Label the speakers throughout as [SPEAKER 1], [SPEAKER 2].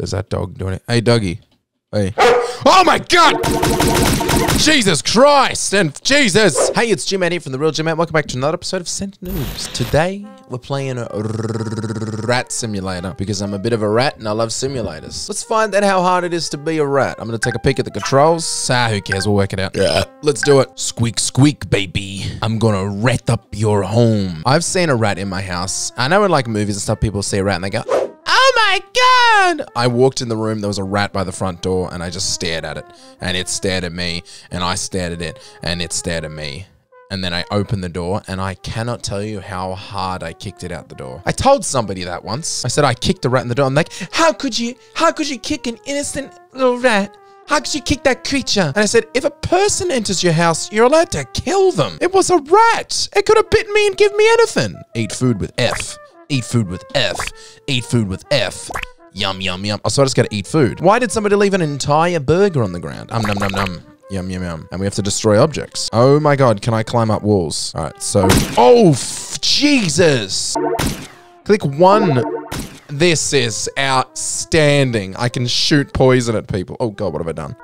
[SPEAKER 1] Does that dog doing it? Hey, doggy. Hey. Oh my God! Jesus Christ and Jesus! Hey, it's Jim Eddie from The Real GMAT. Welcome back to another episode of Send Noobs. Today, we're playing a rat simulator because I'm a bit of a rat and I love simulators. Let's find out how hard it is to be a rat. I'm going to take a peek at the controls. Ah, who cares? We'll work it out. Yeah. Let's do it. Squeak, squeak, baby. I'm going to rat up your home. I've seen a rat in my house. I know in like movies and stuff, people see a rat and they go, Oh my god! I walked in the room, there was a rat by the front door, and I just stared at it. And it stared at me, and I stared at it, and it stared at me. And then I opened the door, and I cannot tell you how hard I kicked it out the door. I told somebody that once. I said I kicked a rat in the door. I'm like, how could you, how could you kick an innocent little rat? How could you kick that creature? And I said, if a person enters your house, you're allowed to kill them. It was a rat. It could have bitten me and give me anything. Eat food with F. Eat food with F. Eat food with F. Yum, yum, yum. Oh, so I just gotta eat food. Why did somebody leave an entire burger on the ground? Um, num, num, num. Yum, yum, yum. And we have to destroy objects. Oh my god, can I climb up walls? All right, so... Oh, Jesus! Click one. This is outstanding. I can shoot poison at people. Oh god, what have I done?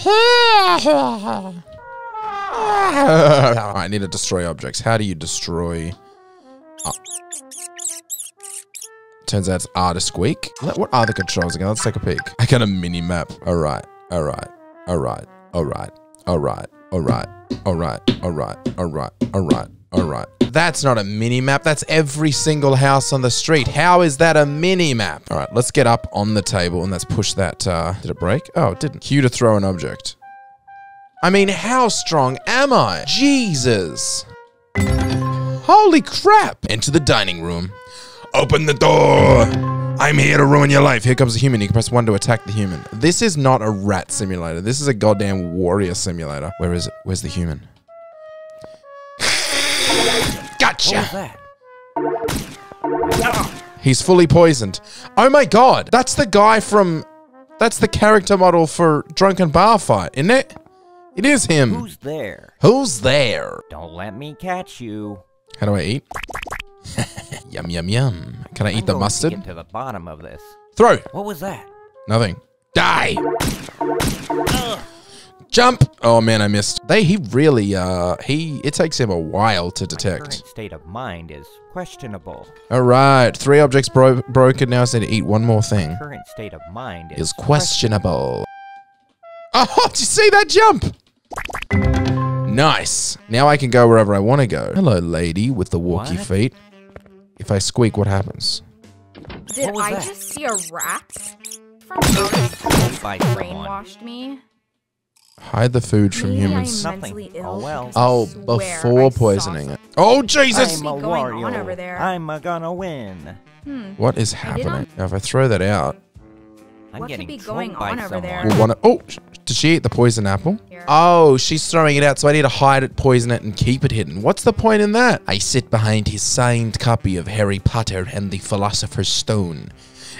[SPEAKER 1] I need to destroy objects. How do you destroy... Oh. Turns out it's R to squeak. What are the controls again? Let's take a peek. I got a mini map. All right. All right. All right. All right. All right. All right. All right. All right. All right. All right. All right. That's not a mini map. That's every single house on the street. How is that a mini map? All right. Let's get up on the table and let's push that. Uh, did it break? Oh, it didn't. Q to throw an object. I mean, how strong am I? Jesus. Holy crap! Into the dining room. Open the door! I'm here to ruin your life. Here comes a human. You can press 1 to attack the human. This is not a rat simulator. This is a goddamn warrior simulator. Where is it? Where's the human? Gotcha! He's fully poisoned. Oh my god! That's the guy from... That's the character model for Drunken Bar Fight, isn't it? It is him.
[SPEAKER 2] Who's there?
[SPEAKER 1] Who's there?
[SPEAKER 2] Don't let me catch you.
[SPEAKER 1] How do I eat? yum, yum, yum. Can I
[SPEAKER 2] I'm
[SPEAKER 1] eat the mustard?
[SPEAKER 2] To get to the bottom of this.
[SPEAKER 1] Throw.
[SPEAKER 2] What was that?
[SPEAKER 1] Nothing. Die. Jump. Oh man, I missed. They, he really, uh, he, it takes him a while to
[SPEAKER 2] My
[SPEAKER 1] detect.
[SPEAKER 2] current state of mind is questionable.
[SPEAKER 1] All right. Three objects bro broken. Now I need to eat one more thing.
[SPEAKER 2] Current state of mind is
[SPEAKER 1] Is questionable. Oh, did you see that jump? Nice. Now I can go wherever I want to go. Hello, lady with the walkie
[SPEAKER 2] What?
[SPEAKER 1] feet. If I squeak, what happens?
[SPEAKER 3] Did
[SPEAKER 2] What
[SPEAKER 3] I
[SPEAKER 2] that?
[SPEAKER 3] just see a rat? From outer
[SPEAKER 2] by someone.
[SPEAKER 3] brainwashed me.
[SPEAKER 1] Hide the food from
[SPEAKER 3] Maybe
[SPEAKER 1] humans.
[SPEAKER 2] Nothing. Oh, well.
[SPEAKER 1] Oh, before poisoning it. Oh, Jesus!
[SPEAKER 2] I'm a
[SPEAKER 3] What's going on
[SPEAKER 2] warrior.
[SPEAKER 3] over there?
[SPEAKER 2] I'm gonna win.
[SPEAKER 3] Hmm.
[SPEAKER 1] What is happening? Now, if I throw that out,
[SPEAKER 2] I'm
[SPEAKER 3] What could be going on over
[SPEAKER 2] someone.
[SPEAKER 3] there?
[SPEAKER 1] we'll want to. Oh, sh- did she eat the poison apple?
[SPEAKER 3] Here.
[SPEAKER 1] Oh, she's throwing it out, so I need to hide it, poison it, and keep it hidden. What's the point in that? I sit behind his signed copy of Harry Potter and the Philosopher's Stone,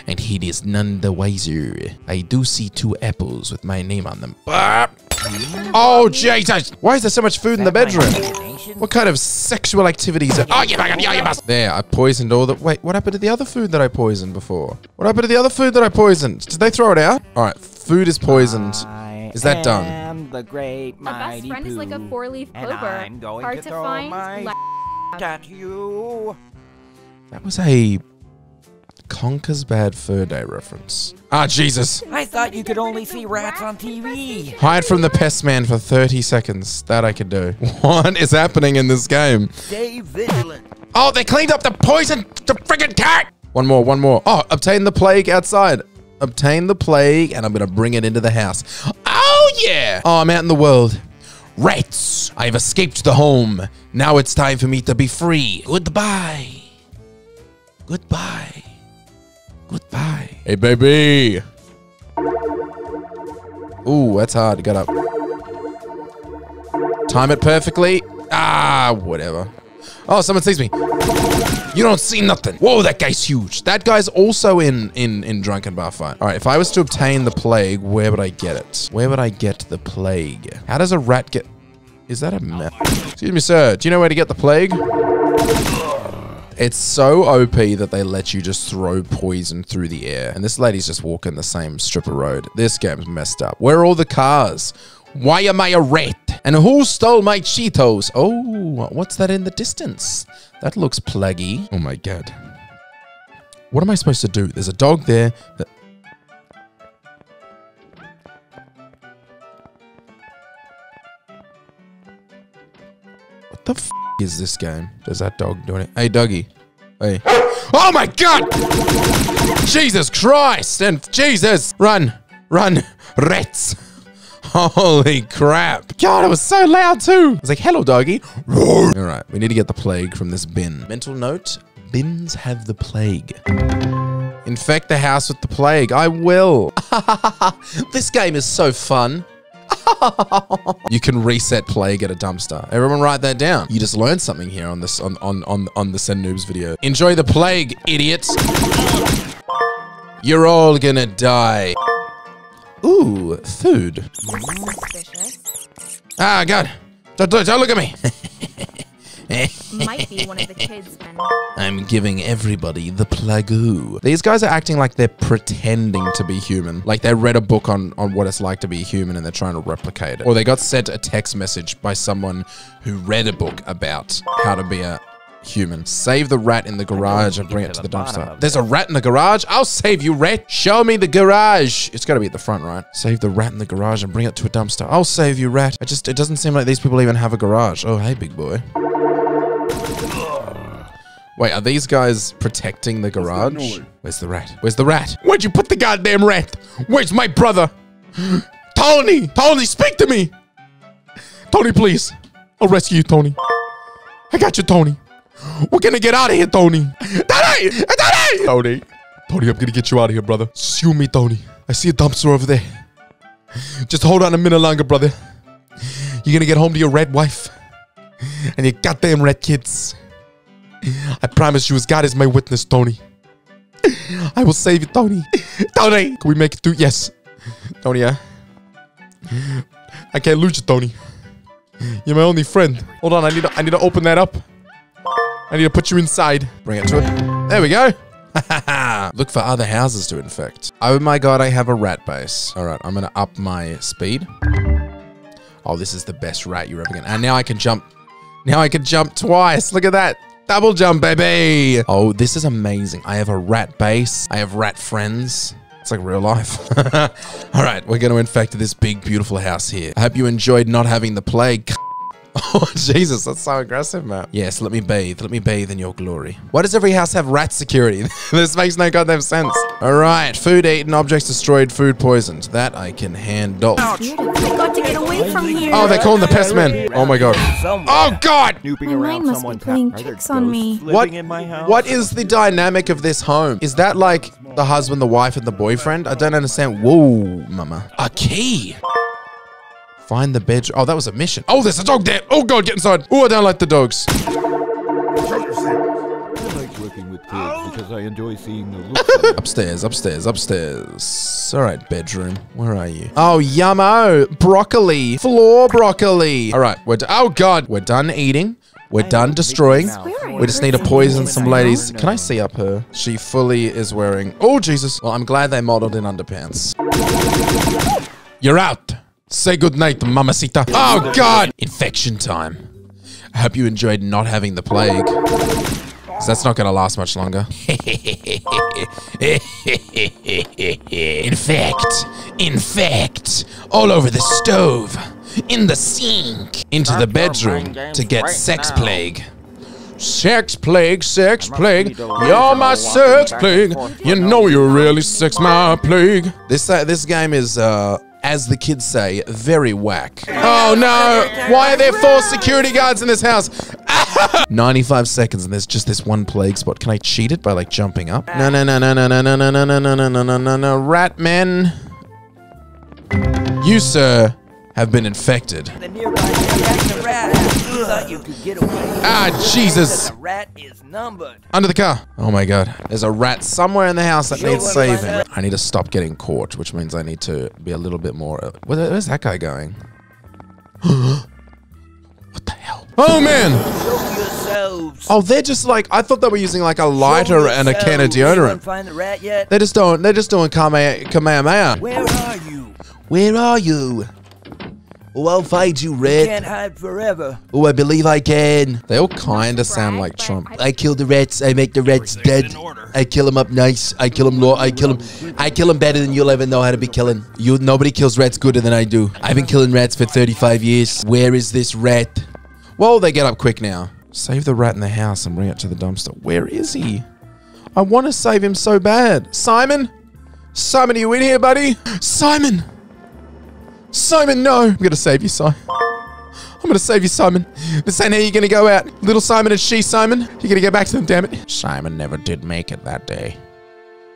[SPEAKER 1] and he is none the wiser. I do see two apples with my name on them. Oh, Jesus! Why is there so much food in the
[SPEAKER 2] That my
[SPEAKER 1] bedroom?
[SPEAKER 2] Imagination?
[SPEAKER 1] What kind of sexual activities are- Oh, you fucking- yeah, you must- There, I poisoned all the- Wait, what happened to the other food that I poisoned before? What happened to the other food that I poisoned? Did they throw it out? Alright, food is poisoned. Is that done?
[SPEAKER 2] am the great
[SPEAKER 3] A best
[SPEAKER 2] mighty
[SPEAKER 3] friend is like a
[SPEAKER 2] Pooh,
[SPEAKER 3] four-leaf
[SPEAKER 2] and
[SPEAKER 3] clover.
[SPEAKER 2] I'm going
[SPEAKER 3] Hard
[SPEAKER 2] to
[SPEAKER 3] to
[SPEAKER 2] throw
[SPEAKER 3] find.
[SPEAKER 2] my
[SPEAKER 3] la-
[SPEAKER 2] at you.
[SPEAKER 1] That was a Conker's Bad Fur Day reference. Ah, Jesus.
[SPEAKER 2] I thought you could only see rats on TV.
[SPEAKER 1] Hide from the pest man for 30 seconds. That I could do. What is happening in this game?
[SPEAKER 2] Stay vigilant.
[SPEAKER 1] Oh, they cleaned up the poison, the friggin' cat! One more, one more. Oh, obtain the plague outside. Obtain the plague, and I'm gonna bring it into the house. Oh, yeah! Oh, I'm out in the world. Rats! I've escaped the home. Now it's time for me to be free. Goodbye. Goodbye. Goodbye. Hey, baby. Ooh, that's hard. to get up. Time it perfectly. Ah, whatever. Oh, someone sees me. You don't see nothing. Whoa, that guy's huge. That guy's also in in in drunken bar fight. All right, if I was to obtain the plague, where would I get it? Where would I get the plague? How does a rat get? Is that a map? Excuse me, sir. Do you know where to get the plague? It's so OP that they let you just throw poison through the air. And this lady's just walking the same strip of road. This game's messed up. Where are all the cars? Why am I a rat? And who stole my Cheetos? Oh, what's that in the distance? That looks plaggy. Oh my god. What am I supposed to do? There's a dog there that. What the f is this game? Does that dog doing it? Hey, doggy. Hey. Oh my god! Jesus Christ! And Jesus! Run! Run! Rats! Holy crap. God, it was so loud too. I was like, hello, doggy. All right, we need to get the plague from this bin. Mental note, bins have the plague. Infect the house with the plague. I will. this game is so fun. you can reset plague at a dumpster. Everyone write that down. You just learned something here on this on on on, on the Send Noobs video. Enjoy the plague, idiots. You're all gonna die. Ooh, food. Ah, God. Don't, don't, don't look at me.
[SPEAKER 3] Might be one of the kids then.
[SPEAKER 1] I'm giving everybody the plagoo. These guys are acting like they're pretending to be human. Like they read a book on, on what it's like to be human and they're trying to replicate it. Or they got sent a text message by someone who read a book about how to be a human. Save the rat in the garage and bring it to the dumpster. There's a rat in the garage? I'll save you, rat. Show me the garage. It's got to be at the front, right? Save the rat in the garage and bring it to a dumpster. I'll save you, rat. It just, it doesn't seem like these people even have a garage. Oh, hey, big boy. Wait, are these guys protecting the garage? Where's the rat? Where's the rat? Where'd you put the goddamn rat? Where's my brother? Tony! Tony, speak to me! Tony, please. I'll rescue you, Tony. I got you, Tony. We're gonna get out of here, Tony. Tony! Tony! Tony. Tony, I'm gonna get you out of here, brother. Sue me, Tony. I see a dumpster over there. Just hold on a minute longer, brother. You're gonna get home to your red wife and your goddamn red kids. I promise you, as God is my witness, Tony. I will save you, Tony. Tony! Can we make it through? Yes. Tony, yeah? I can't lose you, Tony. You're my only friend. Hold on, I need to, I need to open that up. I need to put you inside. Bring it to it. There we go. Look for other houses to infect. Oh my god, I have a rat base. All right, I'm gonna up my speed. Oh, this is the best rat you're ever gonna. And now I can jump. Now I can jump twice. Look at that. Double jump, baby. Oh, this is amazing. I have a rat base. I have rat friends. It's like real life. All right, we're going to infect this big, beautiful house here. I hope you enjoyed not having the plague. Oh, Jesus, that's so aggressive, man. Yes, let me bathe. Let me bathe in your glory. Why does every house have rat security? this makes no goddamn sense. All right, food eaten, objects destroyed, food poisoned. That I can handle. Ouch.
[SPEAKER 3] I got to get away from here.
[SPEAKER 1] Oh, they're calling the pest man. Oh, my God. Oh, God.
[SPEAKER 3] My mind must be playing
[SPEAKER 2] house. Are there
[SPEAKER 3] tricks on me.
[SPEAKER 1] What,
[SPEAKER 2] in my house?
[SPEAKER 1] what is the dynamic of this home? Is that like the husband, the wife, and the boyfriend? I don't understand. Whoa, mama. A key. Find the bedroom. Oh, that was a mission. Oh, there's a dog there. Oh, God, get inside. Oh, I don't like the dogs.
[SPEAKER 2] I like working with kids because I enjoy seeing the looks on them.
[SPEAKER 1] Upstairs, upstairs, upstairs. All right, bedroom. Where are you? Oh, yummo. Broccoli. Floor broccoli. All right, we're Oh, God. We're done eating. We're done destroying. We just need to poison some ladies. Can I see up her? She fully is wearing. Oh, Jesus. Well, I'm glad they modeled in underpants. You're out. Say goodnight, mamacita. Oh, God. Infection time. I hope you enjoyed not having the plague. 'Cause that's not going to last much longer. Infect. Infect. All over the stove. In the sink. Into the bedroom to get sex plague. Sex plague, sex plague. You're my sex plague. You know you're really sex my plague. This uh, this game is uh as the kids say, very whack. Oh no! Why are there four security guards in this house? 95 seconds and there's just this one plague spot. Can I cheat it by like jumping up? No, no, no, no, no, no, no, no, no, no, no, no, no, no, no, no. Rat men. You, sir, have been infected.
[SPEAKER 2] The nearby rat. You thought you could get away.
[SPEAKER 1] Ah, Jesus.
[SPEAKER 2] The rat is numbered.
[SPEAKER 1] Under the car. Oh my god. There's a rat somewhere in the house that needs saving. I need to stop getting caught, which means I need to be a little bit more. Where, where's that guy going? what the hell? Oh man. Oh, they're just like I thought they were using like a lighter and a can of deodorant.
[SPEAKER 4] Find the rat yet?
[SPEAKER 1] They're just doing they're just doing Kame- Kamehameha.
[SPEAKER 4] Where are you?
[SPEAKER 1] Where are you? Oh, I'll find you, red.
[SPEAKER 4] Can't hide forever.
[SPEAKER 1] Oh, I believe I can. They all kind of sound like Trump.
[SPEAKER 3] I-
[SPEAKER 1] I kill the rats. I make the rats dead. I kill them up nice. I kill them low. I kill them. I kill them better than you'll ever know how to be killing. You nobody kills rats gooder than I do. I've been killing rats for 35 years. Where is this rat? Whoa, they get up quick now. Save the rat in the house and bring it to the dumpster. Where is he? I want to save him so bad. Simon? Simon, are you in here, buddy? Simon! Simon, no! I'm gonna save you, Simon. I'm gonna save you, Simon. This ain't how you're gonna go out. Little Simon and she, Simon. You're gonna get back to them, damn it. Simon never did make it that day.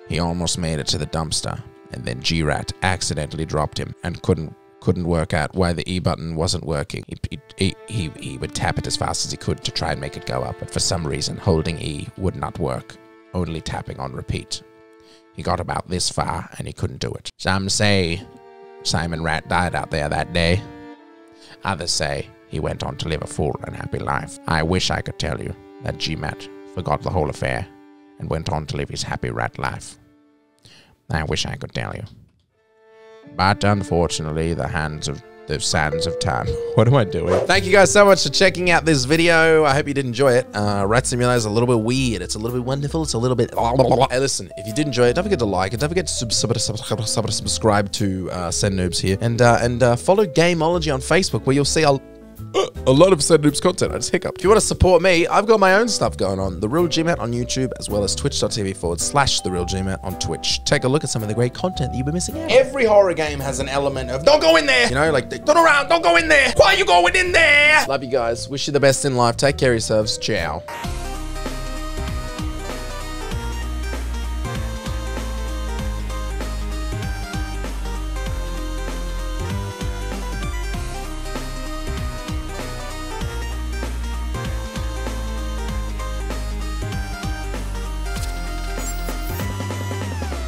[SPEAKER 1] He almost made it to the dumpster, and then G-Rat accidentally dropped him and couldn't couldn't work out why the E button wasn't working. He, he, he, he would tap it as fast as he could to try and make it go up, but for some reason, holding E would not work. Only tapping on repeat. He got about this far and he couldn't do it. Some say Simon Rat died out there that day. Others say he went on to live a full and happy life. I wish I could tell you that G-Mat forgot the whole affair and went on to live his happy rat life. I wish I could tell you. But unfortunately, the hands of the sands of time. What am I doing? Thank you guys so much for checking out this video. I hope you did enjoy it. Uh, Rat Simulator is a little bit weird. It's a little bit wonderful. It's a little bit. Hey, listen, if you did enjoy it, don't forget to like it. Don't forget to sub- sub- sub- sub- sub- subscribe to uh, Send Noobs here, and uh, and uh, follow Gamology on Facebook, where you'll see a a lot of Send Noobs content. I just hiccuped. If you want to support me, I've got my own stuff going on. The Real GMAT on YouTube, as well as twitch.tv forward slash The Real GMAT on Twitch. Take a look at some of the great content that you've been missing out. Every horror game has an element of don't go in there. You know, like turn around, don't go in there. Why are you going in there? Love you guys. Wish you the best in life. Take care of yourselves. Ciao.